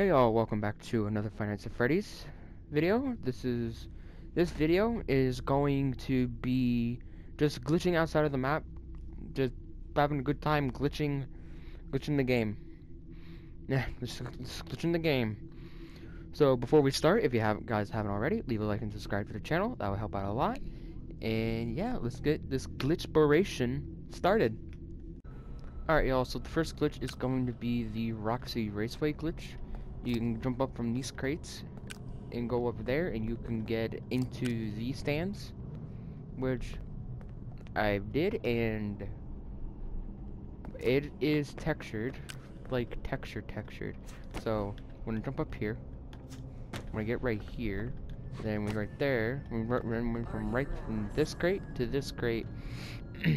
Hey y'all, welcome back to another Five Nights at Freddy's video. This is this video is going to be just glitching outside of the map, just having a good time glitching glitching the game. Yeah, just, just glitching the game. So before we start, if you have guys haven't already, leave a like and subscribe to the channel. That will help out a lot. And yeah, let's get this glitchboration started. Alright y'all, so the first glitch is going to be the Roxy Raceway glitch. You can jump up from these crates and go up there and you can get into these stands, which I did and it is textured, like texture textured. So I'm gonna jump up here, I'm gonna get right here, then we right there, we run from right from this crate to this crate,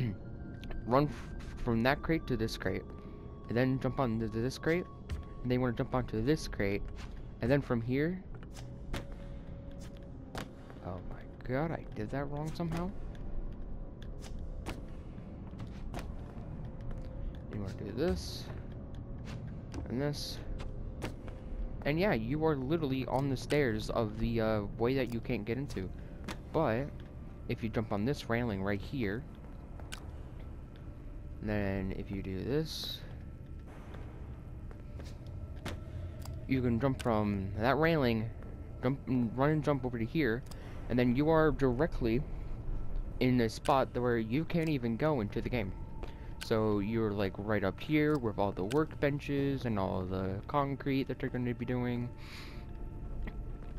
run from that crate to this crate, and then jump on to this crate, and then you want to jump onto this crate, and then from here, oh my god, I did that wrong somehow. You want to do this, and this, and yeah, you are literally on the stairs of the uh, way that you can't get into. But, if you jump on this railing right here, then if you do this, you can jump from that railing, jump run and jump over to here, and then you are directly in a spot where you can't even go into the game. So you're like right up here with all the workbenches and all the concrete that they're going to be doing.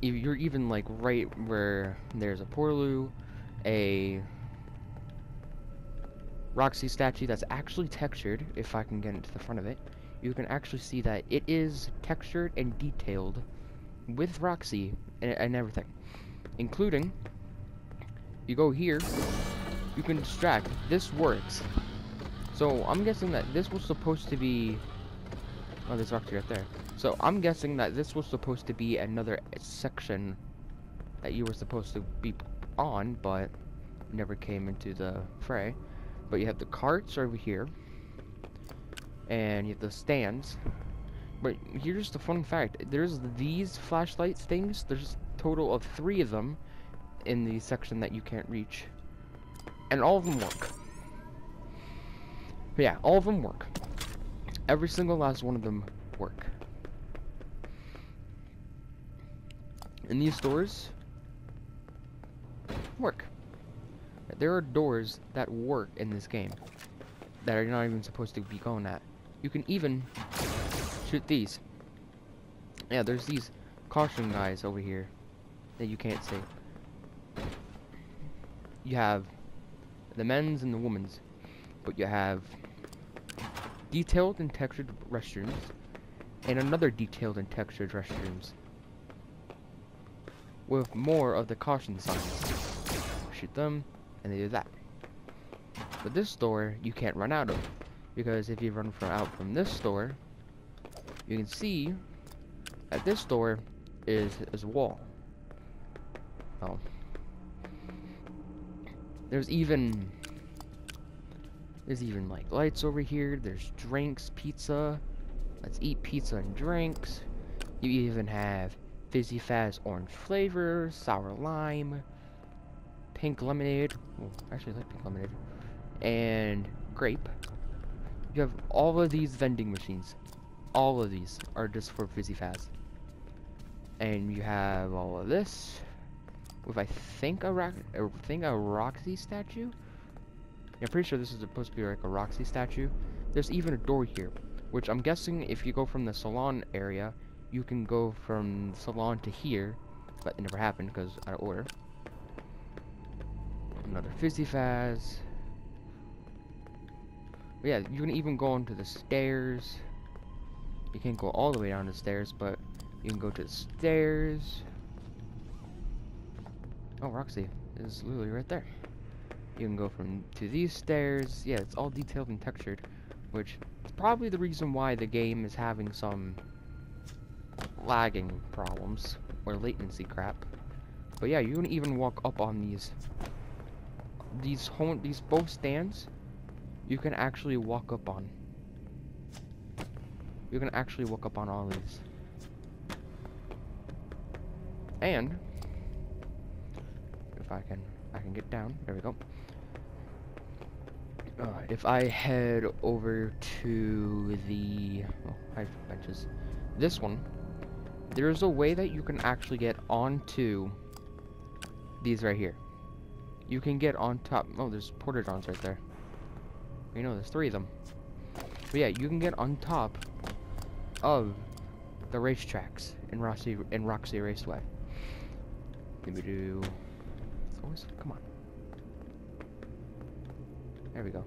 You're even like right where there's a Portaloo, a Roxy statue that's actually textured, if I can get into the front of it you can actually see that it is textured and detailed with Roxy and, and everything. Including, you go here, you can distract. This works. So I'm guessing that this was supposed to be... Oh, there's Roxy right there. So I'm guessing that this was supposed to be another section that you were supposed to be on, but never came into the fray. But you have the carts over here and you have the stands. But here's the fun fact: there's these flashlights things. There's a total of three of them in the section that you can't reach, and all of them work. But yeah, all of them work. Every single last one of them work. And these doors work. There are doors that work in this game that are not even supposed to be going at. You can even shoot these. Yeah, there's these caution guys over here that you can't see. You have the men's and the women's, but you have detailed and textured restrooms and another detailed and textured restrooms with more of the caution signs. Shoot them, and they do that. But this door, you can't run out of. Because if you run from out from this door, you can see that this door is, a wall. Oh. There's even there's even like lights over here. There's drinks, pizza. Let's eat pizza and drinks. You even have Fizzy Faz orange flavor, sour lime, pink lemonade. Oh, actually, I like pink lemonade. And grape. You have all of these vending machines. All of these are just for Fizzy Faz. And you have all of this with I think a rock, I think a Roxy statue. I'm pretty sure this is supposed to be like a Roxy statue. There's even a door here, which I'm guessing if you go from the salon area, you can go from salon to here, but it never happened because out of order. Another Fizzy Faz. But yeah, you can even go onto the stairs. You can't go all the way down the stairs, but you can go to the stairs. Oh, Roxy is literally right there. You can go from to these stairs. Yeah, it's all detailed and textured, which is probably the reason why the game is having some lagging problems or latency crap. But yeah, you can even walk up on these these home these both stands you can actually walk up on. You can actually walk up on all these. And if I can, I can get down. There we go. Uh, if I head over to the oh, high benches, this one, there's a way that you can actually get onto these right here. You can get on top. Oh, there's portagons right there. You know, there's three of them. But yeah, you can get on top of the racetracks in Roxy in Roxy Raceway. Let me do. Come on. There we go.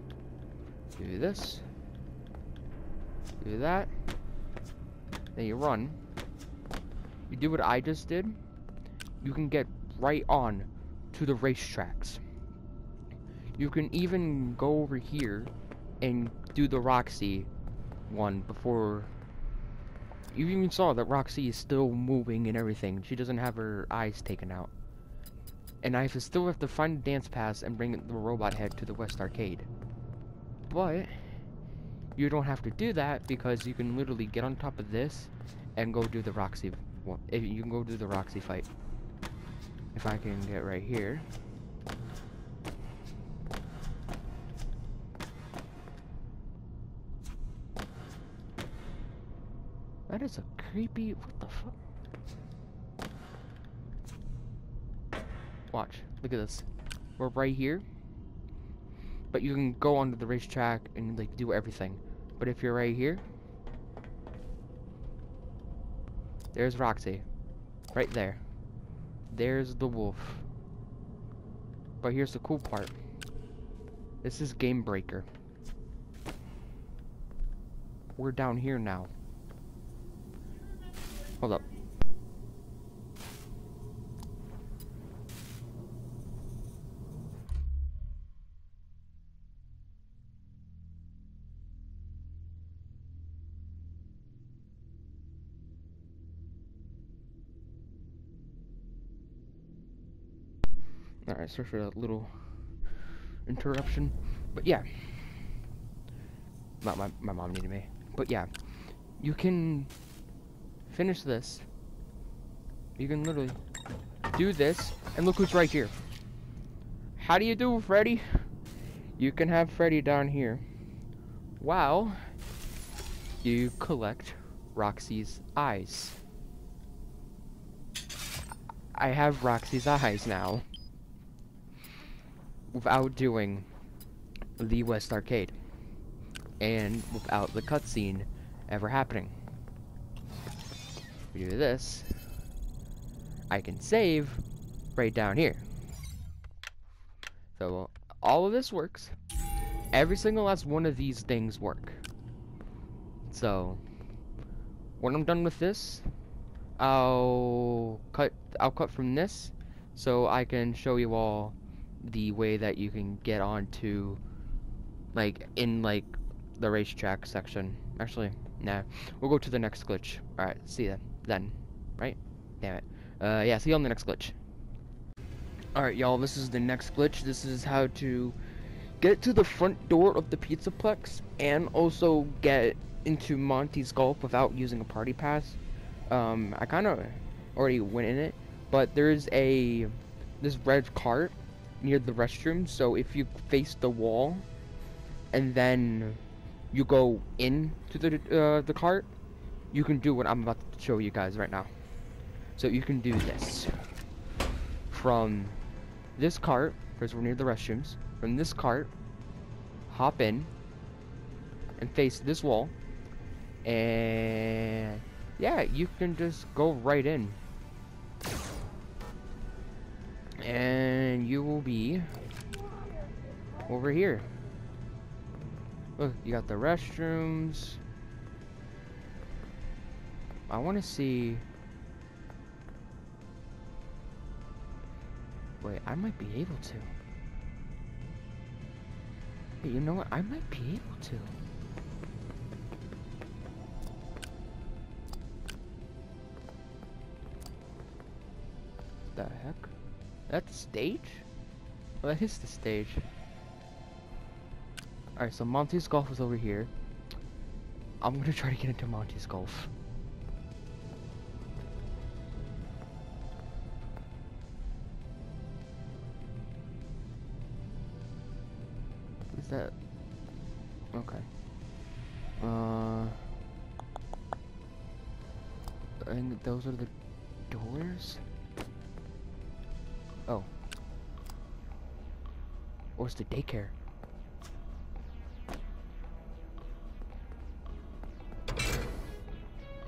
Do this. Do that. Then you run. You do what I just did. You can get right on to the racetracks. You can even go over here and do the Roxy one before you even saw that Roxy is still moving and everything. She doesn't have her eyes taken out. And I still have to find the dance pass and bring the robot head to the West Arcade. But you don't have to do that because you can literally get on top of this and go do the Roxy one. You can go do the Roxy fight. If I can get right here. That is a creepy... What the fuck? Watch. Look at this. We're right here. But you can go onto the racetrack and like do everything. But if you're right here... There's Roxy. Right there. There's the wolf. But here's the cool part. This is Game Breaker. We're down here now. Alright, sorry for that little interruption. But yeah. My, my mom needed me. But yeah. You can finish this, you can literally do this, and look who's right here. How do you do, Freddy? You can have Freddy down here. Wow. You collect Roxy's eyes. I have Roxy's eyes now. Without doing the West Arcade. And without the cutscene ever happening we do this, I can save right down here. So all of this works. Every single last one of these things work. So when I'm done with this, I'll cut I'll cut from this so I can show you all the way that you can get onto like in like the racetrack section. Actually, nah. We'll go to the next glitch. Alright, see you then then, right? Damn it. Uh, yeah, see you on the next glitch. Alright, y'all, this is the next glitch. This is how to get to the front door of the Pizzaplex and also get into Monty's Golf without using a party pass. Um, I kind of already went in it, but there's a this red cart near the restroom. So if you face the wall and then you go in to the uh, the cart, you can do what I'm about to show you guys right now. So you can do this. From this cart, because we're near the restrooms, from this cart, hop in, and face this wall, and yeah, you can just go right in. And you will be over here. Look, you got the restrooms. I want to see... Wait, I might be able to. Hey, you know what? I might be able to. The heck? That's the stage? Well, that is the stage. Alright, so Monty's Golf is over here. I'm gonna try to get into Monty's Golf. The daycare.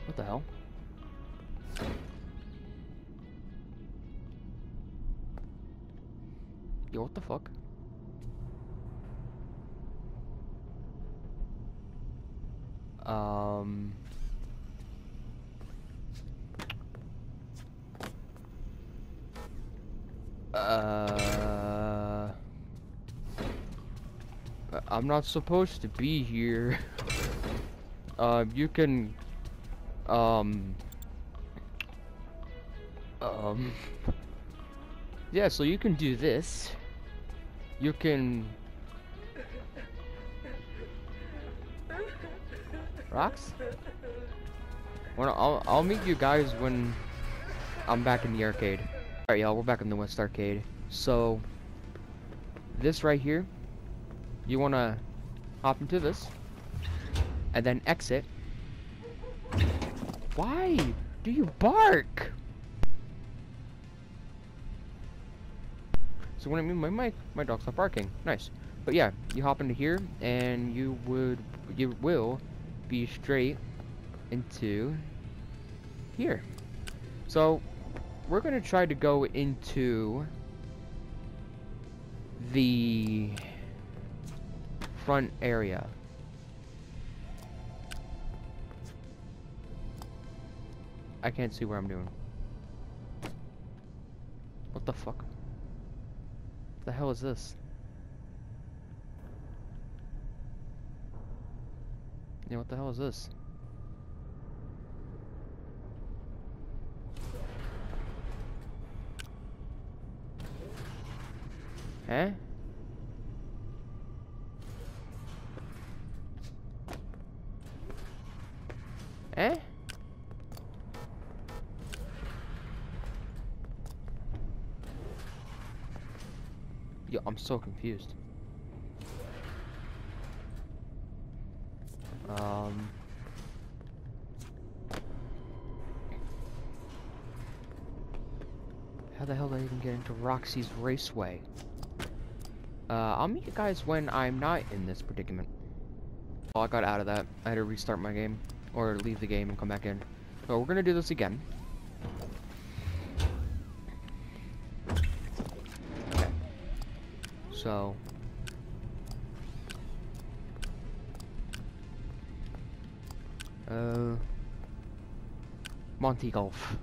What the hell? Yo, what the fuck? Um... I'm not supposed to be here. uh, you can... Um... Um... Yeah, so you can do this. You can... Rocks? Well, I'll, I'll meet you guys when I'm back in the arcade. Alright, y'all, we're back in the West Arcade. So, this right here, you want to hop into this, and then exit. Why do you bark? So what I mean, my, my, my dog's not barking. Nice. But yeah, you hop into here, and you would, you will be straight into here. So, we're to try to go into the front area. I can't see where I'm doing. What the fuck? The hell is this? Yeah, what the hell is this? Eh? So confused. Um... How the hell did I even get into Roxy's Raceway? Uh, I'll meet you guys when I'm not in this predicament. Well, I got out of that. I had to restart my game. Or leave the game and come back in. So we're gonna do this again. So... Uh... Monty Golf.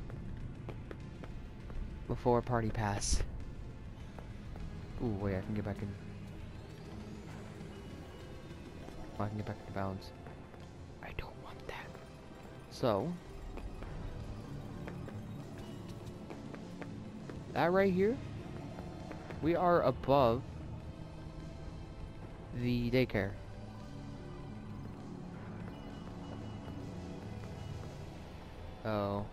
Before Party Pass. Ooh, wait, I can get back in. Oh, I can get back into balance. I don't want that. So. That right here. We are above the daycare. Oh.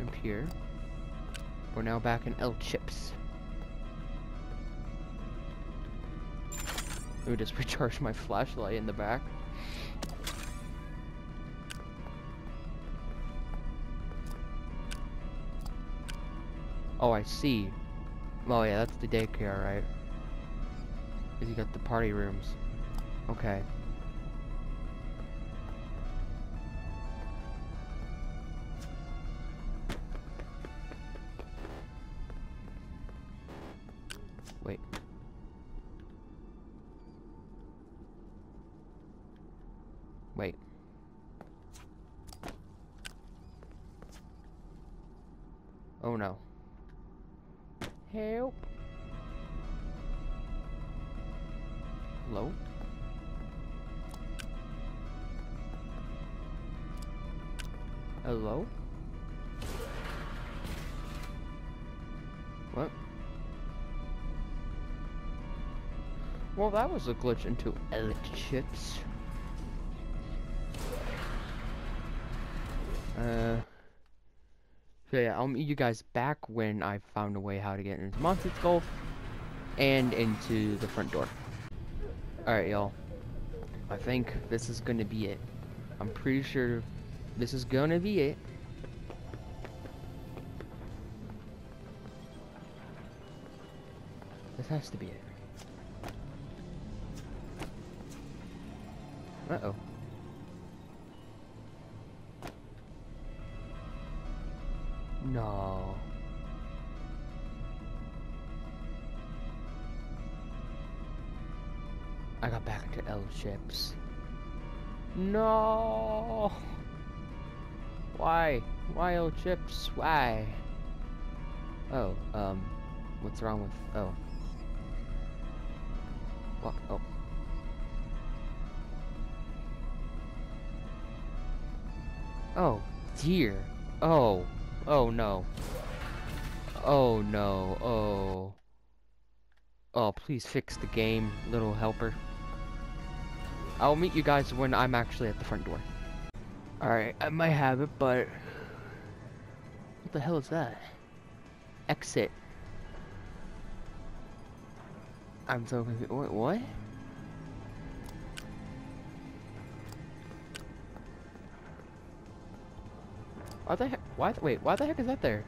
Up here. We're now back in El Chips. Let me just recharge my flashlight in the back. Oh, I see. Oh yeah, that's the daycare, right? You got the party rooms. Okay. Hello? Hello? What? Well, that was a glitch into El Chips. Uh... So yeah, I'll meet you guys back when I found a way how to get into Monty's Golf. and into the front door. Alright, y'all. I think this is gonna be it. I'm pretty sure this is gonna be it. This has to be it. Uh-oh. No. I got back to El Chips. No. Why? Why El Chips? Why? Oh, um, what's wrong with? Oh. What? Oh. Oh, dear. Oh. Oh no. Oh no. Oh. Oh, please fix the game, little helper. I'll meet you guys when I'm actually at the front door. Alright, I might have it, but... What the hell is that? Exit. I'm so confused. Wait, what? Why the heck? Why? Wait, why the heck is that there?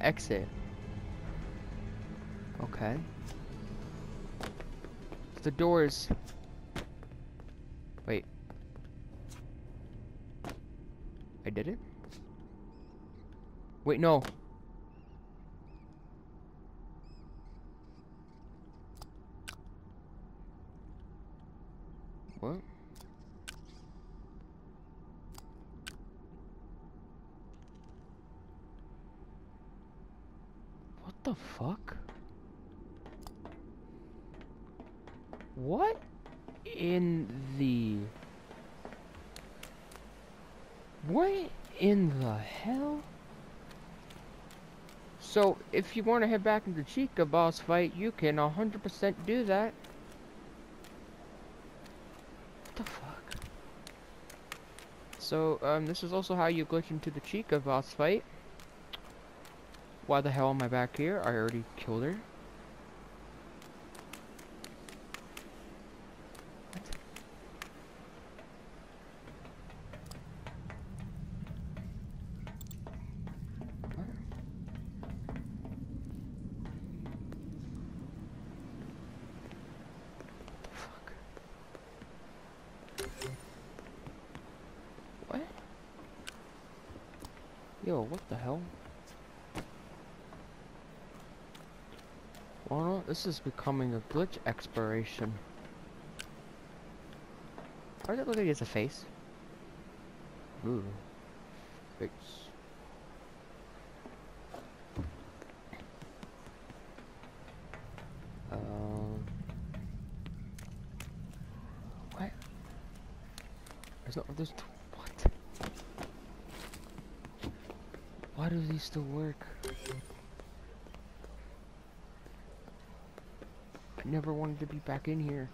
Exit. Okay. The doors. Wait. I did it? Wait, no. What? What the fuck? What in the... What in the hell? So, if you want to head back into Chica boss fight, you can 100% do that. What the fuck? So, um, this is also how you glitch into the Chica boss fight. Why the hell am I back here? I already killed her. Yo, what the hell? Well, this is becoming a glitch exploration. Why does it look like it's a face? Ooh. Face. Um. What? There's. There's. What? Do these work? I never wanted to be back in here.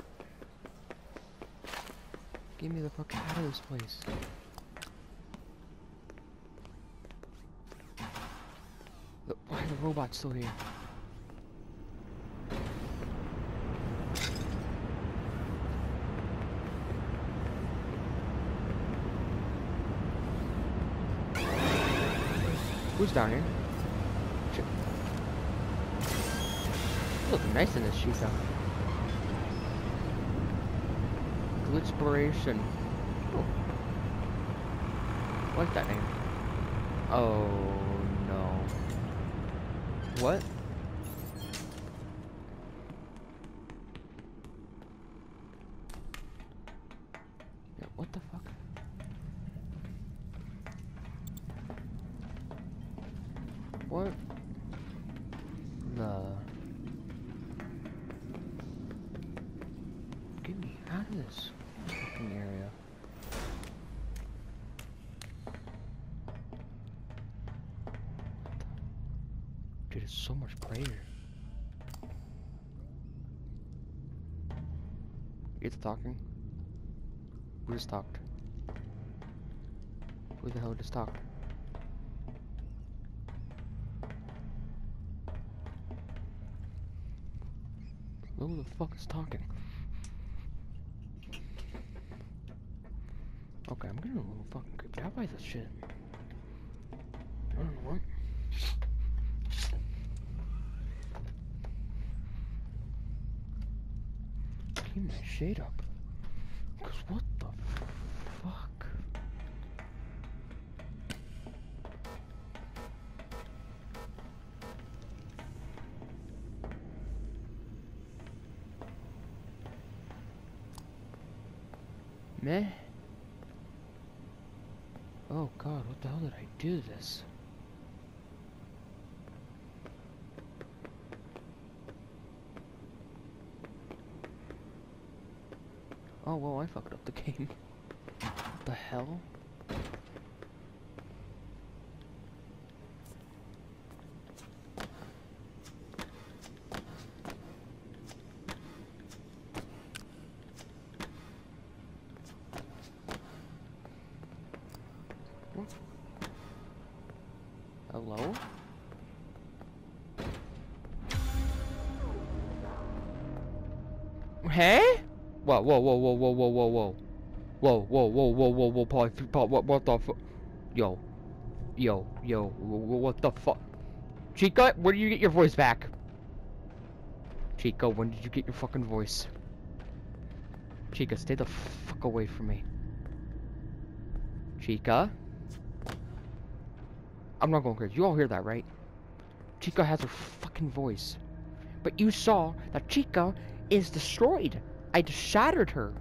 Get me the fuck out of this place. The, why are the robots still here? Who's down here? Shit. Look nice in this Chica. Glitchspiration. Oh. I like that name. Oh no. What? Yeah, what the fuck? What the Get me out of this fucking area. Dude, it's so much brighter. It's talking. Who just talked? Who the hell just talked? The fuck is talking? Okay, I'm getting a little fucking creeped out by this shit. I don't know what. Keep my shade up. Cause what I fucked up the game. What the hell? Hello? Hey? Whoa, whoa, whoa, whoa, whoa, whoa, whoa, whoa. Whoa, whoa, whoa, whoa, whoa, whoa, Paul, Paul, what, what the fu- Yo. Yo, yo, wh- what the fuck? Chica, where did you get your voice back? Chica, when did you get your fucking voice? Chica, stay the fuck away from me. Chica? I'm not going crazy. You all hear that, right? Chica has her fucking voice. But you saw that Chica is destroyed. I just shattered her.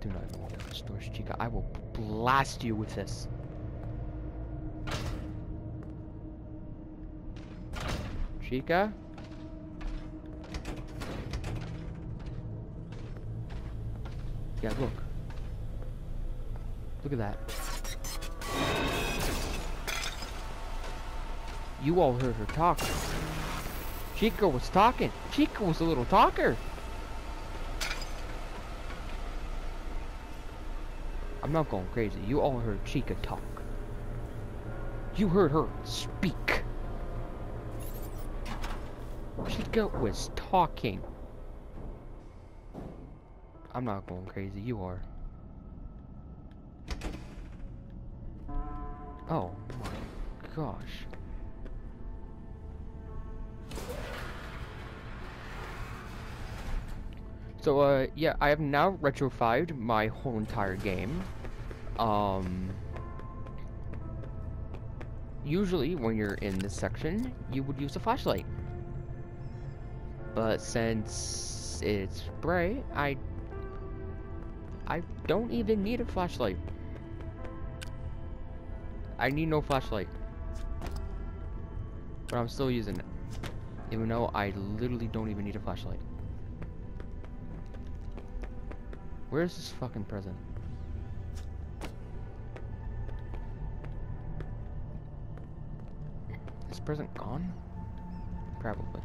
Do not even want this noise, Chica. I will blast you with this. Chica? Yeah, look. Look at that. You all heard her talk. Chica was talking. Chica was a little talker. I'm not going crazy. You all heard Chica talk. You heard her speak. Chica was talking. I'm not going crazy. You are. Oh my gosh. So, uh, yeah, I have now retrofied my whole entire game. Um, usually when you're in this section, you would use a flashlight. But since it's bright, I, I don't even need a flashlight. I need no flashlight. But I'm still using it. Even though I literally don't even need a flashlight. Where's this fucking present? Is present gone? Probably.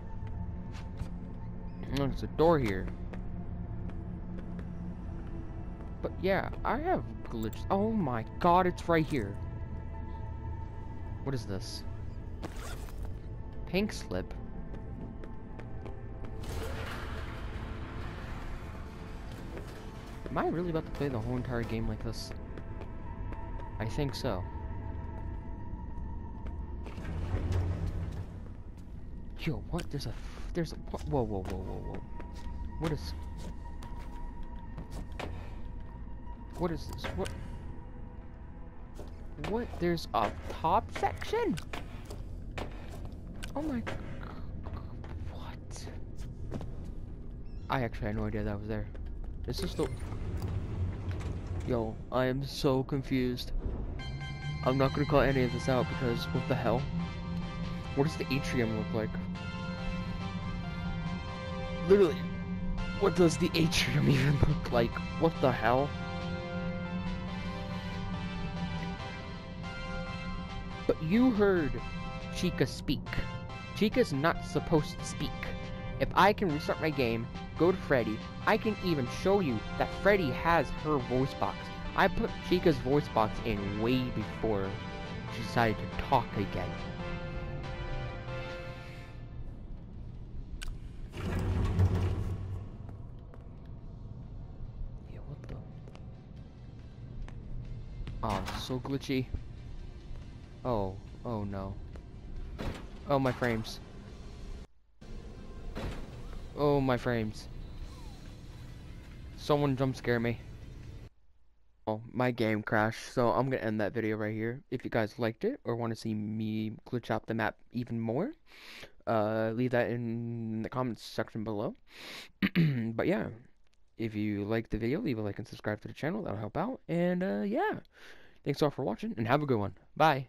Look, there's a door here. But yeah, I have glitched. Oh my god, it's right here. What is this? Pink slip. Am I really about to play the whole entire game like this? I think so. Yo, what? There's a, there's a, whoa, whoa, whoa, whoa, whoa. What is, what is this? What? What? There's a top section? Oh my, what? I actually had no idea that was there. Is this the... Yo, I am so confused. I'm not gonna call any of this out because what the hell? What does the atrium look like? Literally, what does the atrium even look like? What the hell? But you heard Chica speak. Chica's not supposed to speak. If I can restart my game, go to Freddy. I can even show you that Freddy has her voice box. I put Chica's voice box in way before she decided to talk again. Yeah, what the? Oh, so glitchy. Oh, oh no. Oh, my frames. Oh, my frames. Someone jump scare me. Oh, my game crashed, so I'm gonna end that video right here. If you guys liked it or want to see me glitch out the map even more, uh, leave that in the comments section below. but yeah, if you like the video, leave a like and subscribe to the channel. That'll help out. And uh, yeah, thanks all for watching and have a good one. Bye.